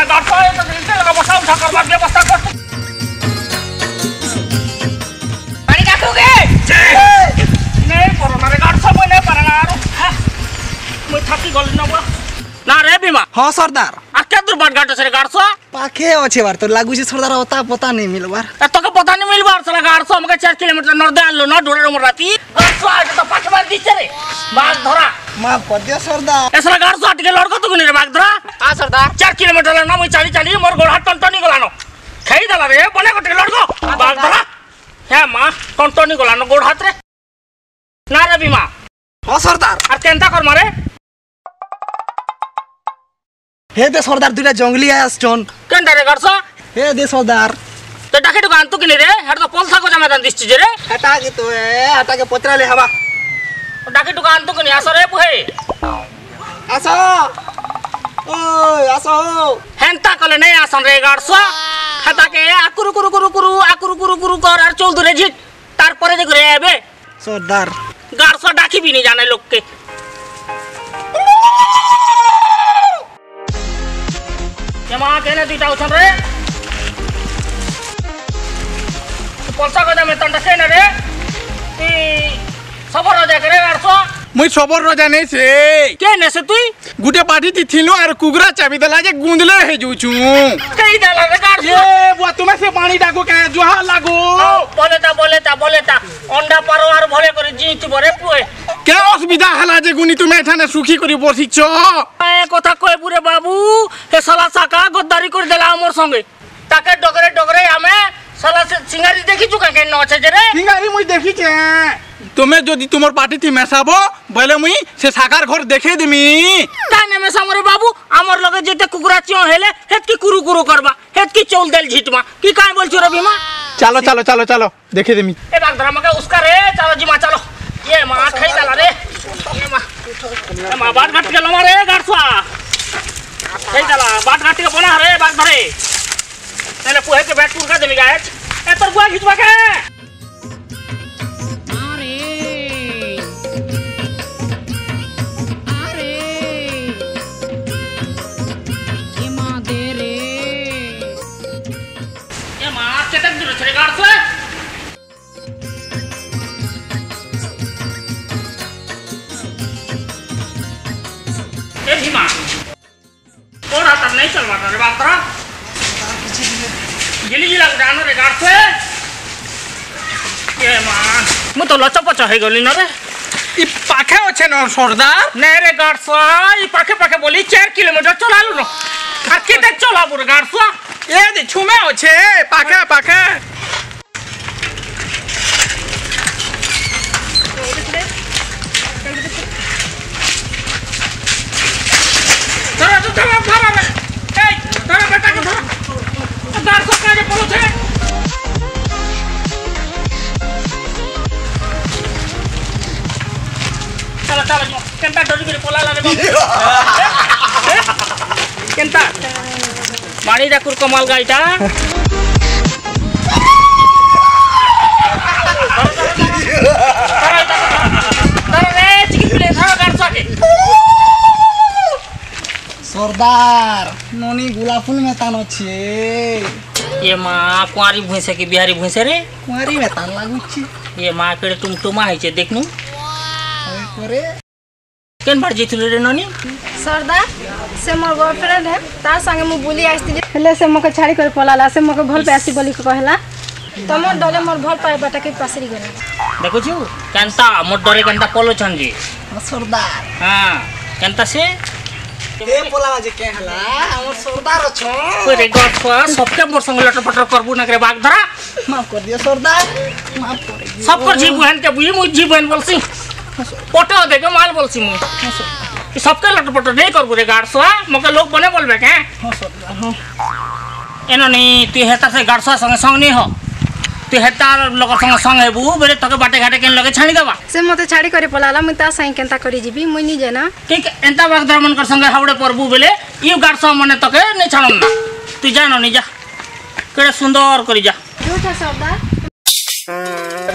আমরা দর্শক ব্যবস্থা উঠা করবার ব্যবস্থা করছি পানি কাকুকে নেই করোনারে গাড়ছ বই নেই পারে না আর মুই থাকি গলি নব না রে বিমা হ্যাঁ সর্দার আকে দূর বাট গাড়ছ রে গাড়ছ পাখে আছে বার তো লাগুছে সর্দার ওতা পতা নেই মিলবার তোকে পতা নেই মিলবার সালা গাড়ছ আমাকে 4 কিলোমিটার নর্দে আনলো না ডোরে মোর রাতি গাড়ছ আগে তো পাখে মার দিছে রে মাছ ধরা माफ़ कर दियो सरदार ऐसा गाड़ सा अटके लड़का तो नहीं मार दरा हाँ सरदार হাত টনটনি গলানো। খাই দেলা রে বনে কটে লড় গো বাঘ ধরা হ্যাঁ মা টনটনি গলানো গোড় হাত রে না রে বিমা। ହଁ সর্দার। আর কেনতা কর মারে হে দে সর্দার দুইটা জঙ্গলি আসছন কেনটা রে গাড়ছ? হে দে সর্দার। তো ডাকে টুকু আনতো কিনি রে? হেটা তো পলসা গজা মেদান দিচ্ছি যে রে। হেটা কি তো এ হেটাকে পচরালে হবা। ডাকে টুকু আনতো কিনি আসো রে পুহে। আস। আস হেনতা কলে নেই আসন রে গাড়ছ। হেতাকে আকুরু কুরু কুরু কুরু আকুরু কুরু কুরু কর আর চল দূরে ঝিট তারপরে যে করে আবে সর্দার। গাড়ছ ডাকিবি নি জানে লোককে। কেমা কেনে দুইটা উছন রে? পলসা গজা মেতানটা কেনে রে? তুই সবর রাজা করে গাড়ছ? মুই সবর রজা নেই সে কে নেছে তুই? গুটে পার্টি থিলু আর কুকুরা চাবি দেলা যে গুন্দলে হে যাউছু কেই দেলা রে গাড়ছ এ বুয়া তুমি সে পানি ডাকো কে জুহা লাগো। বলে তা বলে তা বলে তা অন্ডা পারো আর ভলে করে জিইতি বরে পুয়ে। কে অসুবিধা হেলা যে গুনি তুমি এখানে সুখী করে বসিছ? এ কথা কই পুরে বাবু হে সালা সাকা গদ্দারি করে দেলা আমার সঙ্গে। তাকে ডগরে ডগরে আমি साला सिंगारी देखी चुका के नौ नौचे रे? सिंगारी मुझे देखी छे तुम्हें जो दी तुम्हारे पार्टी थी मेसाबो बोले मुझे से साकार घर देखे दी मी। ताने में समरे बाबू आमर लगे जेते कुकुरा चियो हेले हेत की कुरु कुरु करवा हेत की चोल दल झिटमा की काय बोल चुरा भीमा? चलो चलो चलो चलो देखे दिमी ए बाग धरा मके उसका रे चलो जी माँ चलो। ये माँ खाई डाला रे। ये माँ बाट घाट के लो मारे गाड़सवा खाई डाला बाट घाट के बना रे बाग धरे। मैंने पोहे के बैठ टूट का देने गया है। ए पर गुआ खिंचवा के अरे। হয়ে গলি না রে? ই পাখে আছে ন সর্দার নে রে গাড়ছা এই পাখে পাখে বলি চার কিলোমিটার চলালু না। আর কেটে চলাবো রে গাড়ছা এ দি ছুমে আছে পাখে পাখে। ধরো তো ধরো ধরো। রে এই ধরো বেটাকে ধরো। গাড়ছা কাজে পড়ছে। ତାଲା ତାଲା ଯିବ କେନ୍ତା କେନ୍ତା ଡାକୁର କମାଲ সর্দার ননি গোলাপ ফুল মেতান আছে এ মা কুঁয়ারি ভুঁসে কি বিহারি ভুঁসে রে? কুঁয়ারি মেতান লাগুছে এ মা কেড়ে টুমটুমা হয়েছে দেখনু। अरे केन बार जैथिल रे ननी? सरदार से मोर गर्लफ्रेंड है तार संगे मु बुली आइसली हेले से मके छाड़ी कर पलाला से मके भल पासी बोली कहला। तम डले मोर भल पाए बाटा के पासरी गले। देखो छु केनता मोर डरे केनता पलो छन जी सरदार हाँ केनता से? ए पलाला जे कहला हमर सरदार छ। रे गछवा सबके मोर संग लटर पटर करबू ना करे बागधरा माफ़ कर दियो सरदार माफ़ कर सब कर जी बुहन के बुही मु जी बुहन बोलसी। पटो देखो माल हाँ? बोल सी मुझे सबके लट पटो नहीं करबू रे गाड़सुआ मके लोग बने बोलबे के एनो नहीं तु हेतार से गाड़सुआ संगे संग नहीं हो। तु हेतार लोग संगे संग हेबू बोले तके बाटे घाटे के लगे छाणी दबा। से मते छाड़ी करे पलाला मुई ता साई केनता करी जीबी मुई नी जेना। ठीक एंता बागदार धर्मन कर संगे हावड़े परबू बोले ई गाड़सुआ मने तके नहीं छाड़न ना। तु जानो नी जा। केड़े सुंदर करी जा। जो जोटा सरदार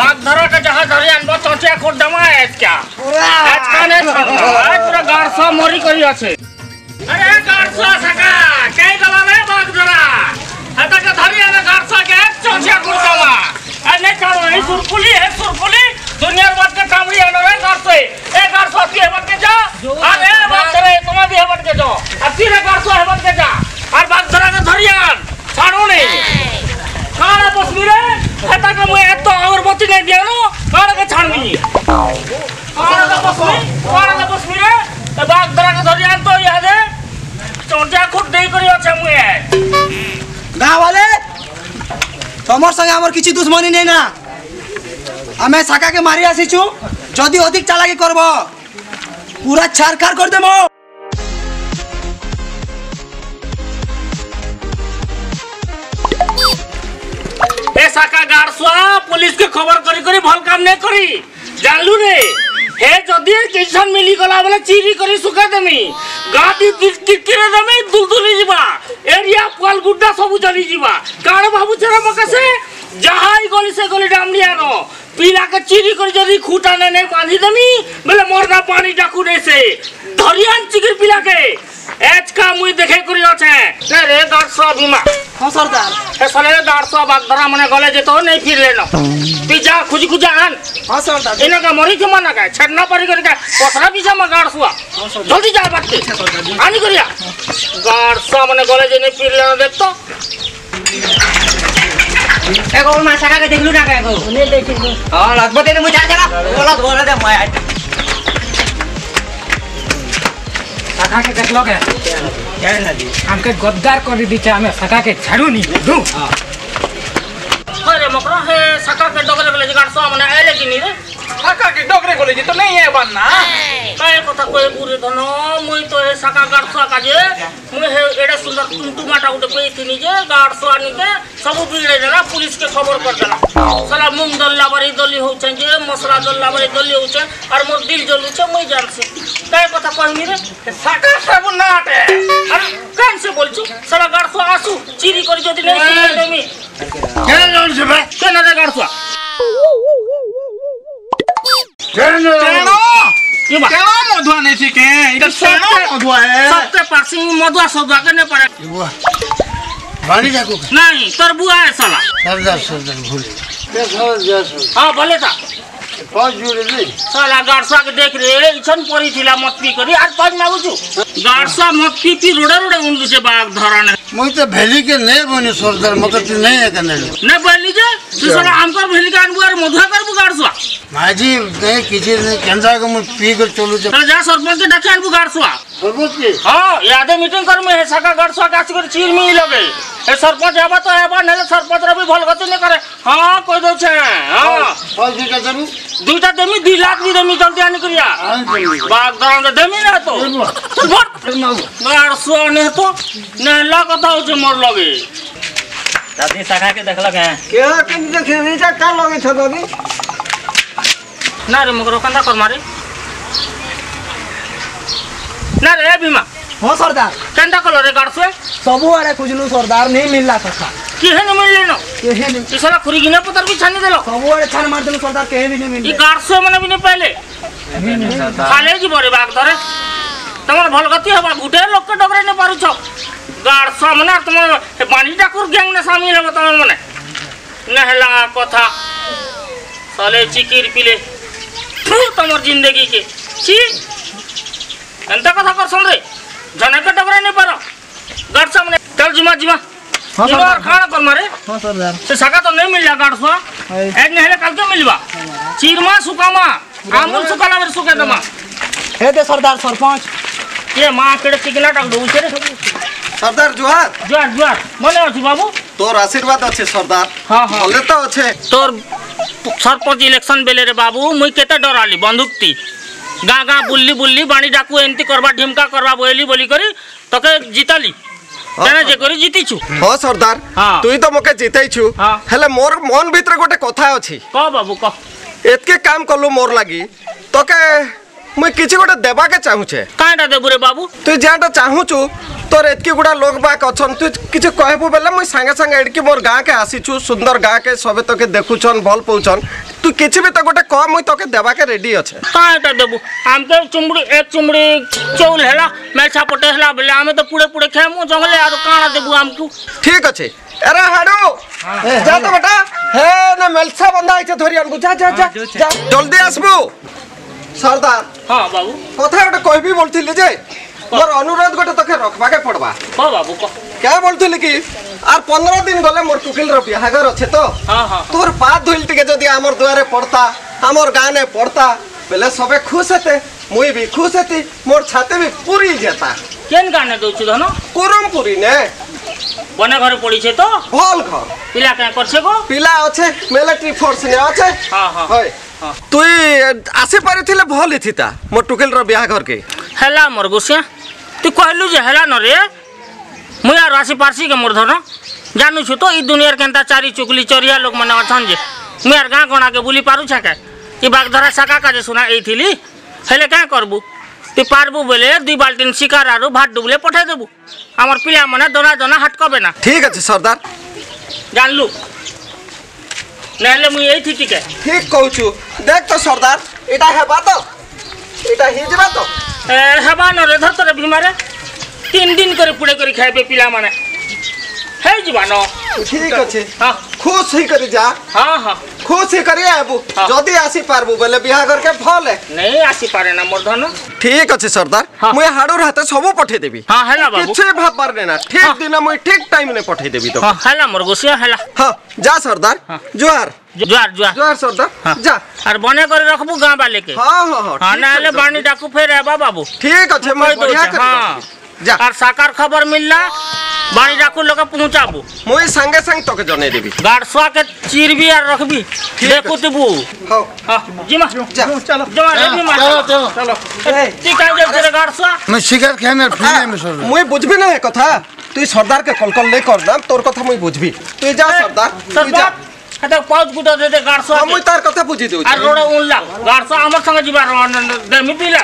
बाय আরে आप के दूर से रे सका को हां পাকে এলো না বাঘ ধরাটা যাহা ধরি আনবো চটিয়া কোট ডামা আজকা আজকা নে আজ পুরা গাড়সা মরি করি আছে আরে গাড়সা সাকা কে গলা রে বাঘ ধরা হাতাকে ধরি আনে গাড়সা কে চটিয়া তোমার সঙ্গে আমার কিছু দুশ্মনী নেই না। আমি শাখাকে মারি আসিছু, যদি অধিক চালাকি করব। পুরা ছাড়খাড় করে দেবো। এ সাকা গাড়সুয়া, পুলিশকে খবর করি করি ভালো কাম নাই করি। জানলু রে? ଏ ଯଦି କିଷାନ ମିଳିଗଲା ବୋଲେ ଚିରି କରି ଶୁଖେଇ ଦେମି ଗାଦି କିରେ ଦେମି ଦୁଲଦୁଲି ଯିବା ଏରିଆ ପୁଆଲ ଗୁଡା ସବୁ ଜଲି ଯିବା କାଣ ଭାବୁଛ ରେ ମକାସେ ଯାହା ଗଲି ସେ ଗଲି ଡାମଲିଆର ପିଲାକେ ଚିରି କରି ଯଦି ଖୁଟା ନେ ବାନ୍ଧି ଦେମି ବୋଲେ ମୋରନା ପାଣି ଡାକୁ ନେଇ ସେ ଧରି ଆଣିଛି ପିଲାକେ এজকা মুই দেখে করি আছে। রে দর্শ বিমা হ্যাঁ সর্দার। এ সলে দর্শ বাগ ধরা মনে গলে যে তো নেই ফিরলে না। তুই যা খুঁজি খুঁজে আন। হ্যাঁ সর্দার। এনে কা মরি কি মানা কা ছাড় না পারি করে কা পসরা বিজা মা গাড় সুয়া জলদি যা বাটকে আনি করিয়া। দর্শ মনে গলে যে নেই ফিরলে না দেখ তো। এগো মা সাকাকে দেখলু না কা এগো? নে দেখিলু হ্যাঁ লাগবে তেনে যা যা। বলা ধরে দে মায়া ಸಕಾಕೆ ಕಟ್ಲೋಗೆ हमके गद्दार कर दी हमें सका के झाड़ू नहीं दू हाँ। अरे मकरो है सका के डगरे वाले जगह सो हमने आले कि नहीं रे শাখা কি ডগরে গলে তো নেই এবার না। হ্যাঁ। তাই কথা কয়ে বুড়ি ধন মুই তো এ শাখা গাড়সা কাজে মুই হে এটা সুন্দর টুমটুমাটা উঠে পেয়েছিনি যে গাড়সা নিকে সবু বিগড়ে দেলা পুলিশকে খবর করে দেলা সালা মুম দল্লা বাড়ি দলি হচ্ছেন যে মশলা দল্লা বাড়ি দলি হচ্ছেন আর মোর দিল জ্বলুছে মুই জানছি। তাই কথা কহিনি রে? শাখা সাবু নাটে আরে কেন সে বলছি? সালা গাড়সা আসু চিরি করে যদি নেই কেন হ্যাঁ। হ্যাঁ, জানছে ভাই। কেন রে গাড়সা মধুয়া নেছি কে এটা কেন মধুয়া হে সবতে পাসি মধুয়া সদুয়া কেনে পড়ে বুয়া বাড়ি যাকো নাই তোর বুয়া হে সালা সর্দার সর্দার ভুলে হ্যাঁ বলে তা পাঁচ জুড়ে নে সালা গারসাক দেখ রে ইছন পরি ছিলা মত পি করি আর পাঁচ মাগুছু গারসা মত পি পি রোড়ে রোড়ে উন্দুছে বাগ ধরনে মই তো ভেলি কে নে বনি সর্দার মত নে কেনে নে বলি যে তুই সালা আমকর ভেলি কে আনবু আর মধুয়া করবু গারসা माझी काही किती केंद्रागमन पी कर चलू जा जा सरपंच तो डाके आलबु गाडसुआ सरपंच के? हाँ यादे मीटिंग कर में सका गाडसुआ कास कर चीर में लगे। ए सरपंच आबा तो आबा नेले तो सरपंच रे भी भल गति ने करे। हाँ कह दो छे हाँ। फल जी का देमी दुईटा देमी 2 लाख भी देमी जल्दी आनी करिया बाग दाम देमी ना तो। गाडसुआ ने तो नेला कथा हो जे मोर लगे। दादी सखा के देखलक है? के के देखे? नहीं जा का लगे छ दादी? না রে মগর কান্দা কর মারে না রে বিমা हो सरदार केंदा कलर रे गाडसो सबु आरे खुजलु सरदार नहीं मिलला सखा केहे नहीं मिलले न केहे नहीं इसला खुरी गिना पतर भी छानी देलो सबु आरे छान मार देलो सरदार केहे भी नहीं मिलले ई गाडसो माने भी नहीं पहले खाले जी बरे बाग धरे তোমার ভালো গতি হবা গুটে লোক ডবরে নে পারুছ গাড় সামনে তোমার বাণী ঠাকুর গ্যাং না সামিল হব তোমার মনে না হেলা কথা সালে চিকির পিলে छु तुम ज़िंदगी के। छी? एंता कथा करसन रे। जने के डबरे नहीं पारो। गाड़ सामने। चल जिमा जिमा। हाँ सर। और खाना कर मारे। हाँ सर यार। से सगा तो नहीं मिलला गाड़ सुआ आज नहीं कल के मिलवा चीरमा सुकामा। आमुल हाँ। सुकाला वर सुका दमा। हे दे सरदार सरपंच। ये माँ केड़े टिकला टाक दऊ छे सरदार जोहार। जोहार जोहार। मने अछि बाबू। तोर आशीर्वाद अछि सरदार। हाँ हाँ। भले तो अछि तोर ସରପଞ୍ଚ ଇଲେକ୍ସନ ବେଲେରେ ବାବୁ ମୁଇଁ କେତେ ଡରାଲି ବନ୍ଧୁକତି ଗାଁ ଗାଁ ବୁଲି ବୁଲି ବାଣି ଡାକୁ ଏମିତି କରବା ଢିମକା କରବା ବୋଇଲି ବୋଲି କରି তোকে জিতালি কেন যে করে জিতিছু হ সর্দার হ্যাঁ। তুই তো মোকে জিতেইছু হ্যাঁ। হেলে মোর মন ভিতরে গোটে কথা ଅଛି ক বাবু ক এতকে কাম কলু মোর লাগি তোকে ମୁଇଁ କିଛି ଗୋଟେ ଦେବାକେ ଚାହୁଁଛେ କାଇଁଟା ଦେବୁ ରେ ବାବୁ তুই যেটা চাহুছু তোর এতকি গুড়া লোক বাক অছন্তি। কিছু কহবু বেলে মুই সাঙ্গে সাঙ্গে এটি মোর গাঁকে আসিছু সুন্দর গাঁকে সবে তোকে দেখুছন ভালো পৌঁছন তুই কিছু তো গোটে কম মুই তোকে দেবাকে রেডি আছে হ্যাঁ এটা দেবু আমকে চুমড়ি এক চুমড়ি চৌল হেলা মেছা পটে হেলা বেলে আমি তো পুড়ে পুড়ে খেমু জঙ্গলে আর কাঁড়া দেবু আমকু ঠিক আছে আরে হাড়ু যা তো বেটা হে না মেলসা বন্ধা হইছে ধরি আনকু যা যা যা জলদি আসবু সর্দার হ্যাঁ বাবু কথা গোটে কহবি বলছিলি যে মোর অনুরোধ গোটে তোকে রখবাকে পড়বা হ বাবু কহ কে বলছিলি কি আর পনেরো দিন গলে মোর কুকিলর বিহাগর আছে তো তোর পা ধুইল টিকে যদি আমার দুয়ারে পড়তা আমার গানে পড়তা বেলে সবে খুশ হেতে মুই বি খুশ হেতি মোর ছাতে বি পুরি যেতা কেন গানে দৌছু ধন কুরম পুরি নে বনে ঘরে পড়িছে তো ভল ঘর পিলা কেন করছে গো পিলা আছে মিলিটারি ফোর্স নে আছে হ্যাঁ হ্যাঁ হয় তুই আসি পারিছিলে ভল ইথিতা মোর টুকিলর বিহাগরকে হেলা মোর গুসিয়া तु कहलु जे होला न रे? मुई आर आसी पारसी के मोर धन जानू छु तो ई दुनिया केनता चारि चुगली चोरिया लोग मन अछन जे। मुई आर गाँ गणा के बुली पारू छा के? ई बागधरा शाखा का जे सुना एथिली हेले क्या करबु? तु पारबू बोले दुई बाल्टीन शिकार आरो भात डुबले पठाई देबू। আমার दना মানে দনা দনা হাট কবে না ঠিক আছে नहले मुई নাহলে थी এই ठीक कहू কହୁଛୁ দেখ তো সর্দার এটা হেবা তো এটা হিজবা बात। এ, হেবা নরে ধতরে ভীমারে। তিন দিন করে পুড়ে করে খাইবে পিলা মানে হেই ଯିବା खुश ही करी जा। हाँ हाँ। खुश ही करी आबू। हाँ। जदी आसी पारबू बोले बिहा घर के भले नहीं आसी पारे ना मोर धन। ठीक अछि सरदार। हाँ। मुई हाडोर हाते सबो पठे देबी हाँ हेला बाबू। किछे भाब मार देना ठीक हाँ। दिन मुई ठीक टाइम ने पठे देबी तो हाँ हेला मोर गोसिया हेला। हाँ जा सरदार। जोहार जोहार जोहार जोहार सरदार। हाँ। जा। और बने कर रखबू गाँव वाले के। हाँ हाँ हाँ। हाँ नाले बाणी डाकू फेर आबा बाबू। ठीक अछि मैं बढ़िया कर हाँ। जा। और साकार खबर मिलला। বাড়ি রাখুন লোকে পৌঁছাবো। মুই সাঙ্গে সাঙ্গে তোকে জনে দেবি। গাড়সোয়াকে চিরবি আর রাখবি। দেখো তো বউ। হ্যাঁ, জিমা চলো জিমা রেডি মা। চলো চলো। তুই কাজ করে গাড়সোয়া মুই শিকার খেন আর ফিরে আমি সর মুই বুঝবি না কথা। তুই সর্দারকে কল কল লাই কর না তোর কথা মুই বুঝবি। তুই যা সর্দার তুই যা। এটা পাউচ গুটা দে গাড়সোয়া মুই তার কথা বুঝি দেউ আর রোড়ে উনলা গাড়সোয়া আমার সঙ্গে জিবা রে মিপিলা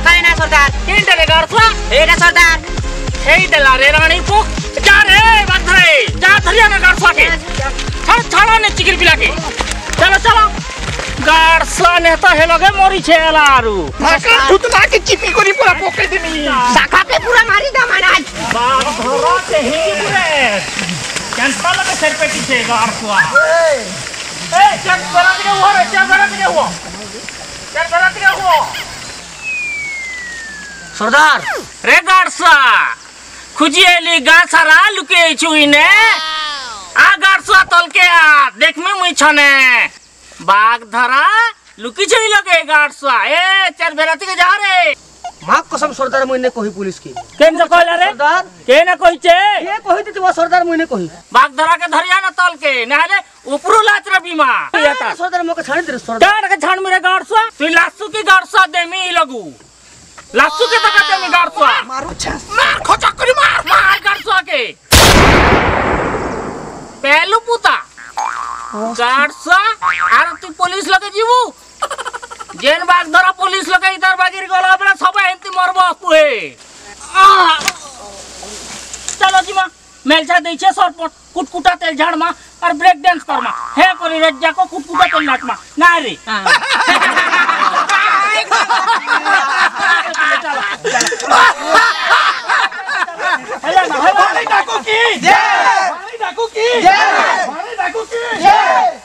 মাথায় না সর্দার। তিনটে রেখে অর্থ এটা সর্দার। সেই দেলা রে রানী মানে পোক। যা রে বাদ ধরে। যা ধরি আমার গাড়ফাকে ছাড় ছাড়ো নে চিকির পিলাকে। চলো চলো। গাড়সা নেতা হেলগে মরিছে এলা আরু মাকা তুই নাকি চিপি করি পুরা পোকে দিমি। শাখাকে পুরা মারি দা মারাজ বাপ ধরো সে হিঙ্গি পুরে ক্যান্সার লাগে সের পেটিছে গাড়সা এই। চেক করা দিকে ও রে? চেক করা দিকে ও চেক করা দিকে ও सरदार रे गार्सा खुजी एली खुजिएली गासरा लुके छु इने। आ गार्सा तल के आ देख में मई छने। बाग धरा लुकी छै लगे गार्सा। ए चल बेराती के जा रे। माफ़ कसम सरदार मई ने कहि पुलिस की। केन जो कहला रे? सरदार। के ना कही छे ये कही तो सरदार मई ने कहि। बाग धरा के धरिया ना तल के नहले ऊपर लाच रे बीमा। सरदार मोके छाड़ दे सरदार। के छाड़ मेरे गार्सा। तू लासु की गार्सा देमी लगू কে টাকা দেমি গাড়সা মারু ছাস মার খচক করে মার। মার গাড়সা কে পেলু পুতা। গাড়সা আর তুই পুলিশ লগে যাবু জেন বাঘ ধরা পুলিশ লগে ইতার বাগির গলা বেলা সবাই এমতি মরব তুই চলো জিমা মেলছা দেইছে সরপট। কুটকুটা তেল ঝাড়মা আর ব্রেক ডান্স করমা হে করি রেজ্জা কো কুটকুটা তেল নাচমা না রে। Helena, Cookie! Yeah! Cookie! Yeah! Cookie! Yeah!